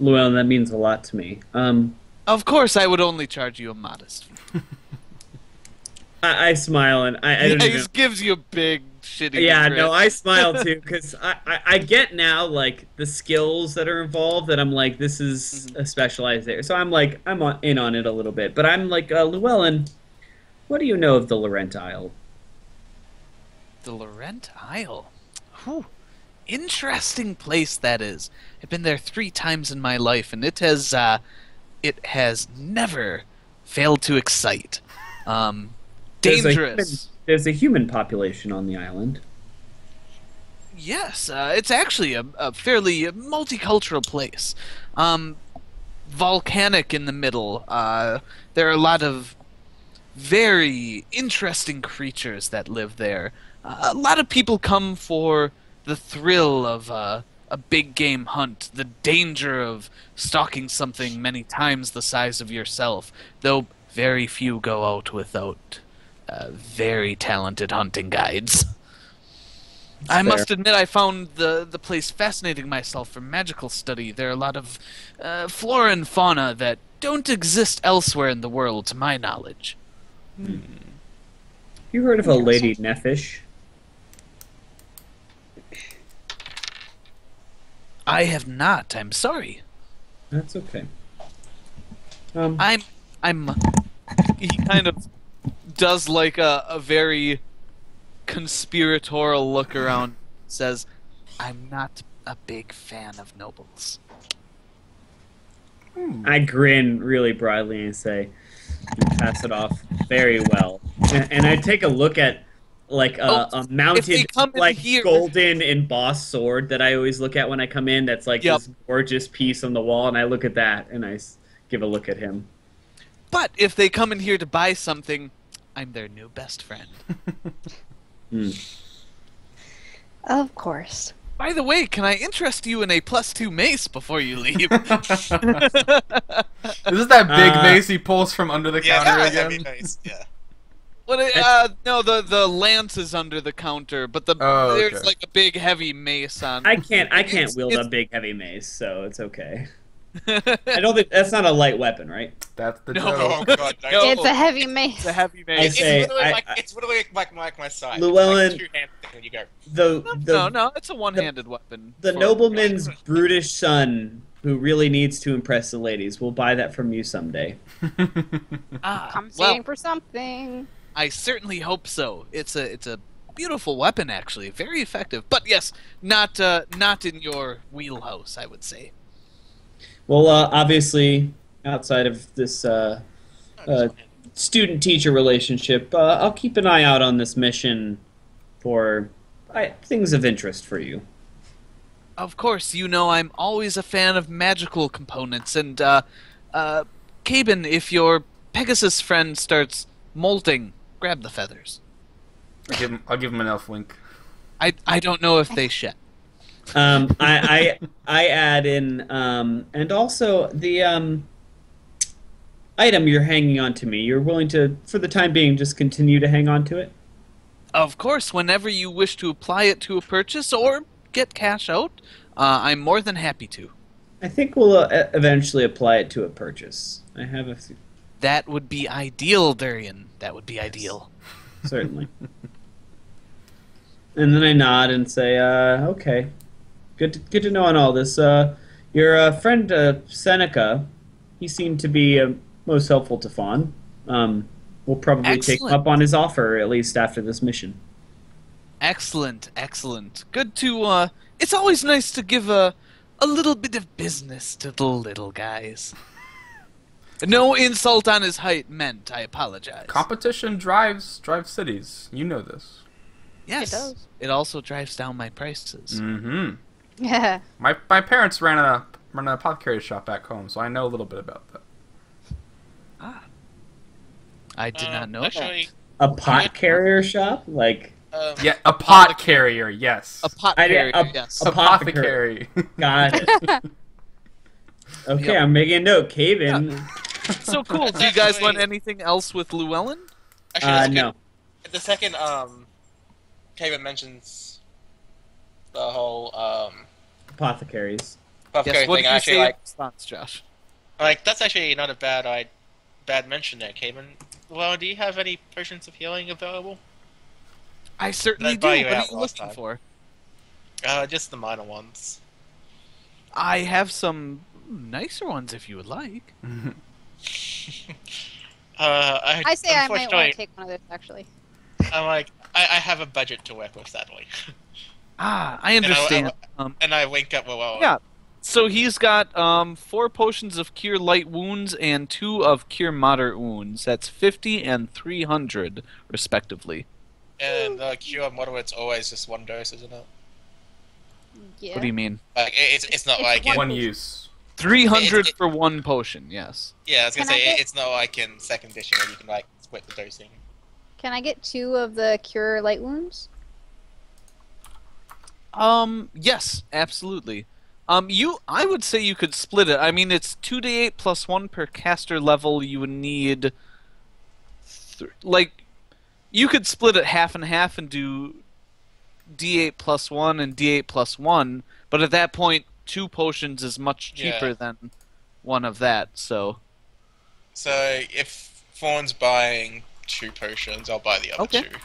Llewellyn, that means a lot to me. Um, Of course, I would only charge you a modest fee. I, I smile and I, I even. just gives you a big shitty. Yeah, no, I smile too because I, I, I get now like the skills that are involved that I'm like this is Mm-hmm. a specialized area, so I'm like I'm on, in on it a little bit. But I'm like uh, Llewellyn, what do you know of the Laurent Isle? The Laurent Isle. Whew. Interesting place that is. I've been there three times in my life, and it has, uh, it has never failed to excite. Um, There's a dangerous. human- there's a human population on the island. Yes, uh, it's actually a, a fairly multicultural place. Um, volcanic in the middle. Uh, there are a lot of very interesting creatures that live there. Uh, a lot of people come for the thrill of uh, a big game hunt, the danger of stalking something many times the size of yourself, though very few go out without uh, very talented hunting guides. I fair. must admit, I found the the place fascinating myself for magical study. There are a lot of uh, flora and fauna that don't exist elsewhere in the world, to my knowledge. You heard of a lady Nephish? I have not. I'm sorry. That's okay. Um, I'm. I'm. He kind of does like a, a very conspiratorial look around. Says, "I'm not a big fan of nobles." I grin really broadly and say, pass it off very well." And, and I take a look at like a, Oh, a mounted like here- golden embossed sword that I always look at when I come in. That's like Yep. this gorgeous piece on the wall, and I look at that and I give a look at him. But if they come in here to buy something, I'm their new best friend. Hmm. Of course. By the way, can I interest you in a plus two mace before you leave? Is this that big Uh, mace he pulls from under the Yeah, counter again? would be nice. Yeah. What? it- Uh, no, the the lance is under the counter, but the Oh, there's okay. like a big heavy mace on. I can't. I can't It's- wield it's- a big heavy mace, so it's okay. I don't think that's not a light weapon, right? That's the No. joke. Oh god, no. No. It's a heavy mace. It's a heavy I It's, mace. it's literally I- like I- it's literally like, like my side. Llewellyn- like two hand you go. The the no, no, it's a one-handed weapon. the for- nobleman's brutish son, who really needs to impress the ladies, will buy that from you someday. Ah, Compensating well, for something. I certainly hope so. It's a it's a beautiful weapon, actually, very effective. But yes, not uh, not in your wheelhouse, I would say. Well, uh, obviously, outside of this uh, uh, student-teacher relationship, uh, I'll keep an eye out on this mission for things of interest for you. Of course, you know I'm always a fan of magical components, and uh, uh, Caben, if your Pegasus friend starts molting, grab the feathers. I'll give him, I'll give him an elf wink. I I don't know if they shed. Um, I, I I add in, um, and also the um, item you're hanging on to me. You're willing to, for the time being, just continue to hang on to it. Of course, whenever you wish to apply it to a purchase or get cash out, uh, I'm more than happy to. I think we'll uh, eventually apply it to a purchase. I have a few, That would be ideal, Durian. That would be ideal. certainly. and then I nod and say, uh, "Okay, good, to, good to know on all this. Uh, your uh, friend uh, Seneca, he seemed to be uh, most helpful to Fawn. Um, we'll probably take him up on his offer at least after this mission." Excellent, excellent. Good to uh it's always nice to give a a little bit of business to the little guys. No insult on his height meant, I apologize. Competition drives drives cities. You know this. yes. It does. It also drives down my prices. Mm-hmm. Yeah. My my parents ran a ran an apothecary shop back home, so I know a little bit about that. Ah. I did Uh, not know Actually, A pot carrier shop, like um, Yeah, a pot carrier. Yes. A pot I carrier, did- a- yes. a- apothecary. got it. Okay, Yep. I'm making a note. Cave in. so cool. Do you guys want anything else with Llewellyn? actually, Uh, good. no. The second um, Kevin mentions the whole um, Apothecaries. apothecary yes, what thing. did you Actually, say like, response, Josh? like that's actually not a bad I, bad mention there, Kevin. Well, do you have any potions of healing available? I certainly do. What are you looking time. for? Uh, just the minor ones. I have some nicer ones if you would like. Uh, I, I say I might want to take one of those actually. I'm like, I, I have a budget to work with, sadly. Ah, I And I- understand. um, and I link up with well. Yeah. So he's got um, four potions of cure light wounds and two of cure moderate wounds. That's fifty and three hundred, respectively. And uh, cure moderate's always just one dose, isn't it? Yeah. What do you mean? Like, it's it's not It's like one- in, One use. Three hundred It- it- for one potion. Yes. yeah. I was gonna Can say get- it's no like in second edition where you can like split the dosing. Can I get two of the cure light wounds? Um. Yes. Absolutely. Um. You. I would say you could split it. I mean, it's two d eight plus one per caster level. You would need. Th- like, you could split it half and half and do d8 plus 1 and d8 plus 1 but at that point two potions is much cheaper Yeah. than one of that so So if Fawn's buying two potions, I'll buy the other Okay. two.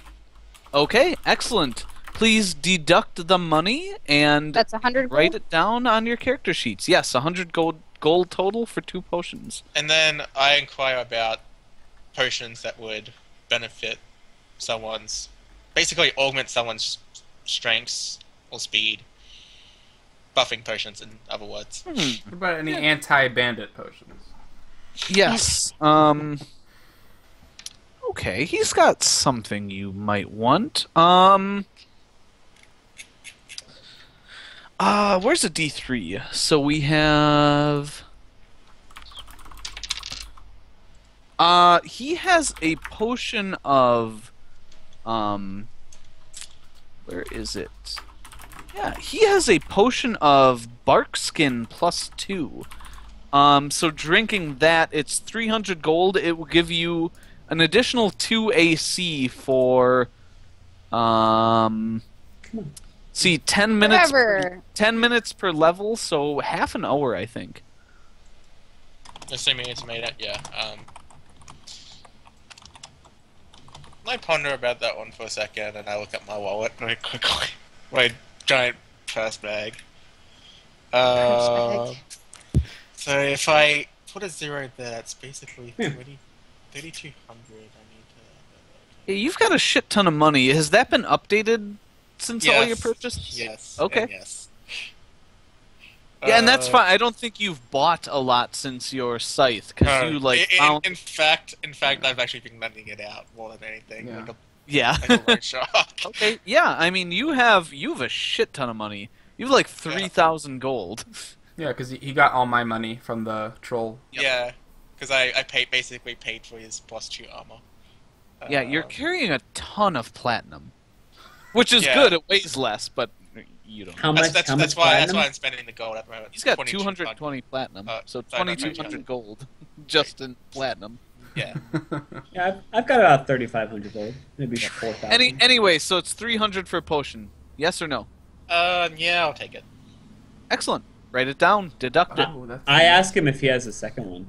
okay excellent please deduct the money and That's a hundred. write it down on your character sheets yes 100 gold gold total for two potions And then I inquire about potions that would benefit someone's, basically augment someone's strengths or speed. Buffing potions, in other words. Hmm. What about any anti-bandit potions? yes um okay he's got something you might want um uh where's a d3 so we have uh he has a potion of um where is it yeah he has a potion of bark skin plus two um, so drinking that, it's 300 gold. It will give you an additional two AC for, um, see, ten minutes. Per, ten minutes per level, so half an hour, I think. Assuming it's made it, yeah. Um, I ponder about that one for a second, and I look at my wallet very quickly. My giant purse bag. Uh, so if I put a zero there, that's basically Yeah. 30, 3,200. I need Hey, you've got a shit ton of money. Has that been updated since to. all your purchases? Yes. Okay. and yes. Yeah, and that's Uh, fine. I don't think you've bought a lot since your scythe, because uh, you like in, found. in fact, in fact, I've actually been lending it out more than anything. Yeah. Like a, yeah. like a loan shark. okay. Yeah. I mean, you have you have a shit ton of money. You have like three thousand gold. Yeah, because he, he got all my money from the troll. Yep. Yeah, because I, I paid basically paid for his plus two armor. Yeah, you're Um, carrying a ton of platinum, which is Yeah. good. It weighs less, but you don't. How That's, much? that's, how that's much why that's why I'm spending the gold at the moment. He's got 220 platinum, Uh, so sorry, 2200 gold just in platinum. Yeah. Yeah, I've, I've got about thirty-five hundred gold, maybe four thousand. Any anyway, so it's 300 for a potion. Yes or no? Um. Yeah, I'll take it. Excellent. Write it down. Deduct it. Oh, I ask him if he has a second one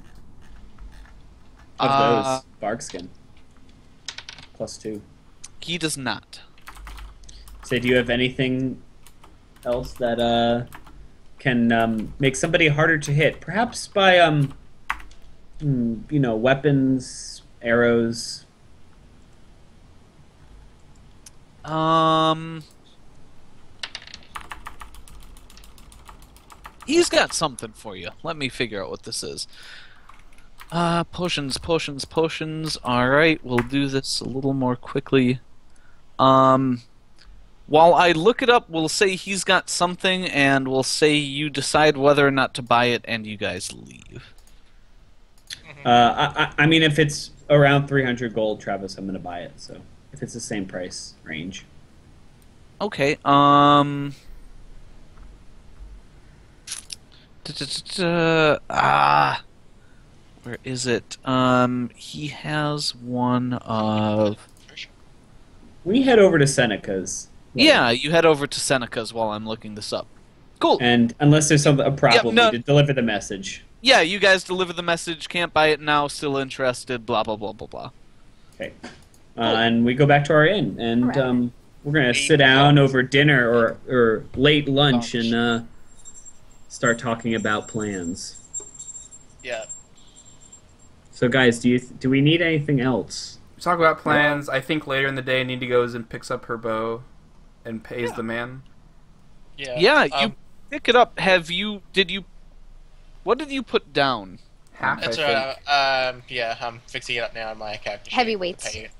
of Uh, those bark skin. Plus two. He does not. So, do you have anything else that uh can um, make somebody harder to hit? Perhaps by um, you know, weapons, arrows. Um. He's got something for you. Let me figure out what this is. Uh, potions, potions, potions. Alright, we'll do this a little more quickly. Um, while I look it up, we'll say he's got something, and we'll say you decide whether or not to buy it, and you guys leave. Uh, I, I, I mean, if it's around three hundred gold, Travis, I'm gonna buy it. So, if it's the same price range. Okay, um. Ah. Where is it? Um, he has one of. We head over to Seneca's. Yeah, you head over to Seneca's while I'm looking this up. Cool. And unless there's some a problem, no- we to deliver the message. Yeah, you guys deliver the message. Can't buy it now. Still interested. Blah blah blah blah blah. Okay. Uh, and we go back to our inn, and Alright. um, we're gonna Eight sit down lunch. over dinner or or late lunch, Lunch. and uh, start talking about plans. Yeah. So, guys, do you do we need anything else? Talk about plans. I think later in the day, Needy goes and picks up her bow and pays the man. Yeah. Yeah, you Um, pick it up. Have you? Did you? What did you put down? Half, That's I think. right. Um. Yeah. I'm fixing it up now in my character. sheet. Heavyweights. Pay it.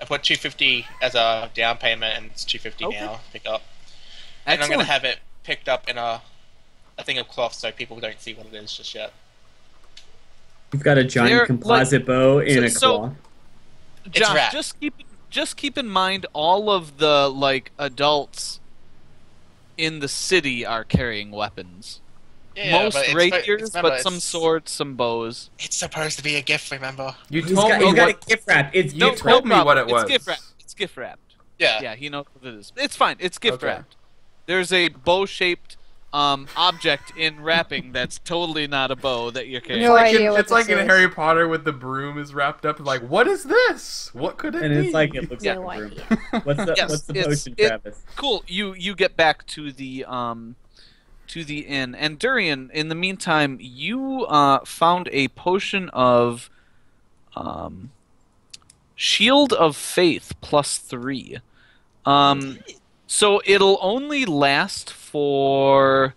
I put 250 as a down payment, and it's 250 Okay. now. Pick up. And I'm gonna have it picked up in a a thing of cloth, so people don't see what it is just yet. We've got a giant There- composite bow in so- a so- cloth. It's Josh, wrapped. just keep just keep in mind all of the like adults in the city are carrying weapons. Yeah, Most but it's- rapiers, it's- but remember, some swords, some bows. It's supposed to be a gift, remember? You He's told got, me he's got what a gift wrap. It's you gift no told me what it was. It's gift wrapped. It's gift wrapped. Yeah. Yeah, he knows what it is. It's fine. It's gift Okay. wrapped. There's a bow shaped um, object in wrapping that's totally not a bow that you're carrying. It's No like, idea in, it's like in. Harry Potter with the broom is wrapped up. Like, what is this? What could it and be? And it's like it looks Yeah. like a broom. What's the Yes, what's the potion, it- Travis? cool. You you get back to the um to the inn, and Durian. In the meantime, you uh found a potion of um shield of faith plus three. Um, so it'll only last for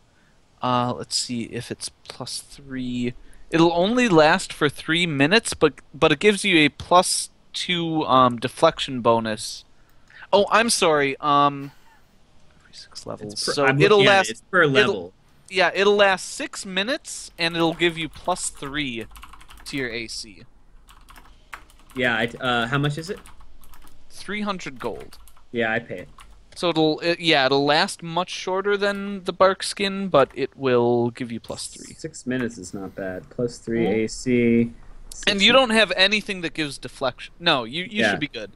uh let's see if it's plus three. It'll only last for three minutes, but but it gives you a plus two um deflection bonus. Oh, I'm sorry. Um, six levels. It's per, so I'm it'll it. last. It's per level. Yeah, it'll last six minutes, and it'll give you plus three to your AC. Yeah. I, uh, how much is it? Three hundred gold. Yeah, I pay it. So it'll it, yeah it'll last much shorter than the bark skin, but it will give you plus three. Six minutes is not bad. Plus three Cool. AC. And you don't have anything that gives deflection. No, you you Yeah. should be good.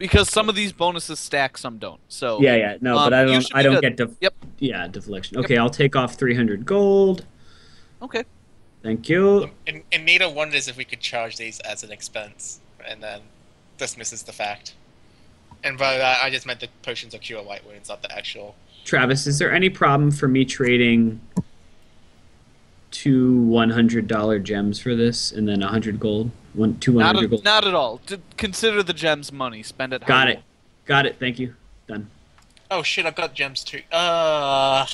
Because some of these bonuses stack, some don't. So Yeah, yeah, no, but Um, I don't. I don't good. get def- Yep. Yeah, deflection. Yep. Okay, I'll take off 300 gold. Okay. Thank you. And, and Nita wonders if we could charge these as an expense, and then dismisses the fact. And by that, I just meant the potions of cure light wounds, not the actual. Travis, is there any problem for me trading two $100 gems for this and then 100 gold? One, two Not, 100 a, gold. not at all. D- consider the gems money. Spend it. Got you it. want. Got it. Thank you. Done. Oh shit! I've got gems too. Uh,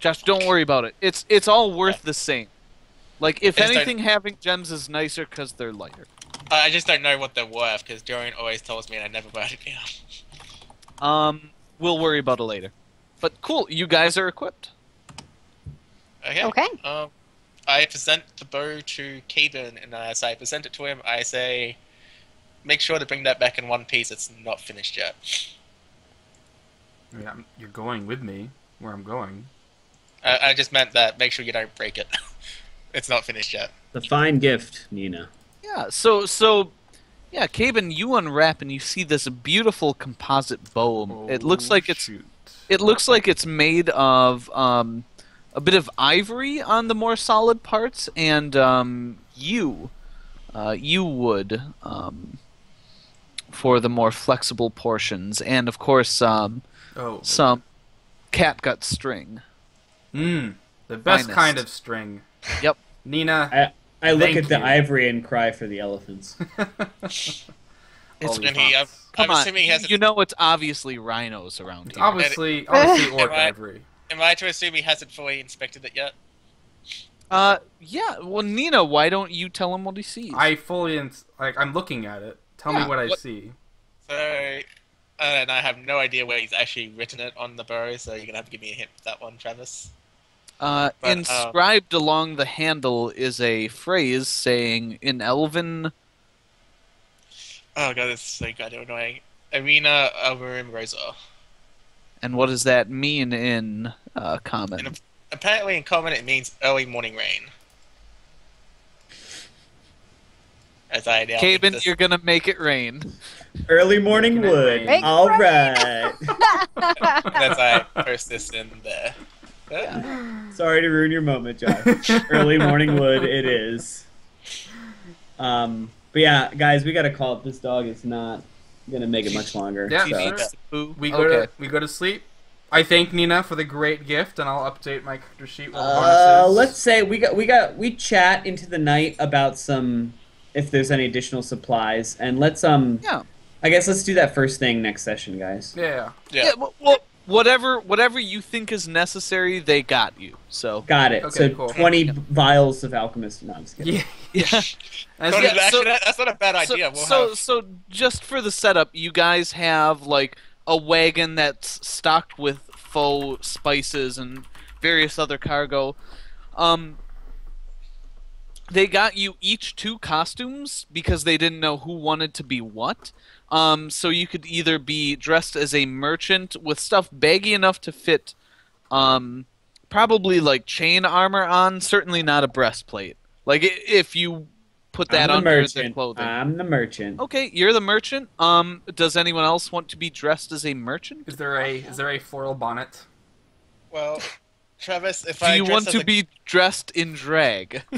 Josh, don't worry about it. It's it's all worth the same. Like if I don't- anything, having gems is nicer because they're lighter. I just don't know what they're worth because Durian always tells me and I never write it down. Um, we'll worry about it later. But cool, you guys are equipped. Okay. Okay. Um, I present the bow to Caben, and as I present it to him, I say, "Make sure to bring that back in one piece. It's not finished yet." Yeah, you're going with me where I'm going. I, I just meant that. Make sure you don't break it. it's not finished yet. The fine gift, Nina. Yeah. So so, yeah, Caben, you unwrap and you see this beautiful composite bow. it looks Oh, like it's shoot. it looks like it's made of um, a bit of ivory on the more solid parts and um, yew, uh, yew wood um, for the more flexible portions, and of course um, Oh, some catgut string. mm, the best Finest. kind of string. Yep. Nina. I look Thank at the you. ivory and cry for the elephants. It's, Holy And he, I'm, come I'm on, assuming he hasn't. you know it's obviously rhinos around here. obviously, obviously orc Am I- ivory. Am I to assume he hasn't fully inspected it yet? Uh, yeah. Well, Nina, why don't you tell him what he sees? I fully ins- like. I'm looking at it. Tell Yeah, me what I what- see. So, and I have no idea where he's actually written it on the bow. So you're gonna have to give me a hint with that one, Travis. Uh, But, uh, inscribed along the handle is a phrase saying in Elven. Oh god, this is so goddamn annoying. Arena Alvarim Rosa. And what does that mean in uh, common? In a- Apparently, in common, it means early morning rain. As I now think Caben, this- you're gonna make it rain. Early morning wood. rain. Make All it right. as I post this in there. Sorry to ruin your moment, Josh. Early morning wood it is. Um, but yeah, guys, we gotta call it. This dog is not gonna make it much longer. Yeah, so- sure. needs to poo. We go okay. to we go to sleep. I thank Nina for the great gift, and I'll update my character sheet with Uh, let's say we got we got we chat into the night about some if there's any additional supplies, and let's um Yeah. I guess let's do that first thing next session, guys. Yeah. Yeah. Yeah. well, well, whatever, whatever you think is necessary, they got you. So. Got it. Okay, so cool. twenty vials of alchemist. No, I'm just kidding. Yeah. Yeah. That's- Yeah, actually, so- that's not a bad idea. So, we'll so, have, so just for the setup, you guys have like a wagon that's stocked with faux spices and various other cargo. Um, they got you each two costumes because they didn't know who wanted to be what. Um, so you could either be dressed as a merchant with stuff baggy enough to fit, um, probably like chain armor on. Certainly not a breastplate. Like if you put that I'm the under their merchant. clothing. I'm the merchant. Okay, you're the merchant. Um, does anyone else want to be dressed as a merchant? Is there a is there a floral bonnet? well, Travis, if I. Do I you dress want as to a- be dressed in drag?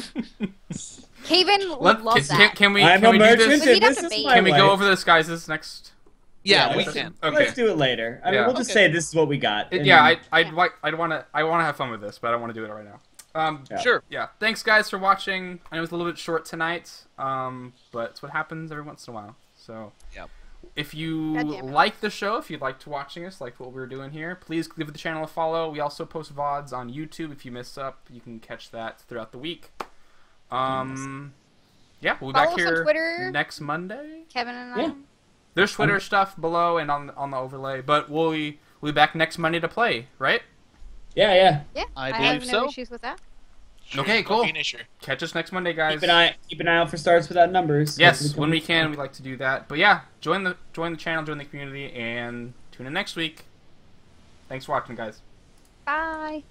Caben would Let, love can, that. can, can we I'm can a we do merchant, this? But we'd and have this is my Can we go life. over the disguises next? Yeah, Yeah, we can. Okay. Let's do it later. I mean, Yeah. we'll just Okay. say this is what we got. It- yeah, then- I I'd Yeah. I'd want to I want to have fun with this, but I don't want to do it right now. Um, Yeah. Sure. yeah. Thanks guys for watching. I know it was a little bit short tonight, um, but it's what happens every once in a while. So, Yep. if you God damn it. like the show, if you liked watching us, like what we were doing here, please give the channel a follow. We also post vods on YouTube. If you miss up, you can catch that throughout the week. Um, yeah, we'll be Follow back us on here Twitter. next Monday. Kevin and I. Yeah. There's Twitter stuff below and on on the overlay, but we'll be, we'll be back next Monday to play, right? Yeah, yeah. Yeah, I have believe no so. issues with that. Okay, cool. be an issue. Catch us next Monday, guys. Keep an eye keep an eye out for Stars Without Numbers. Yes, Hopefully when we can, we like to do that. But yeah, join the join the channel, join the community, and tune in next week. Thanks for watching, guys. Bye.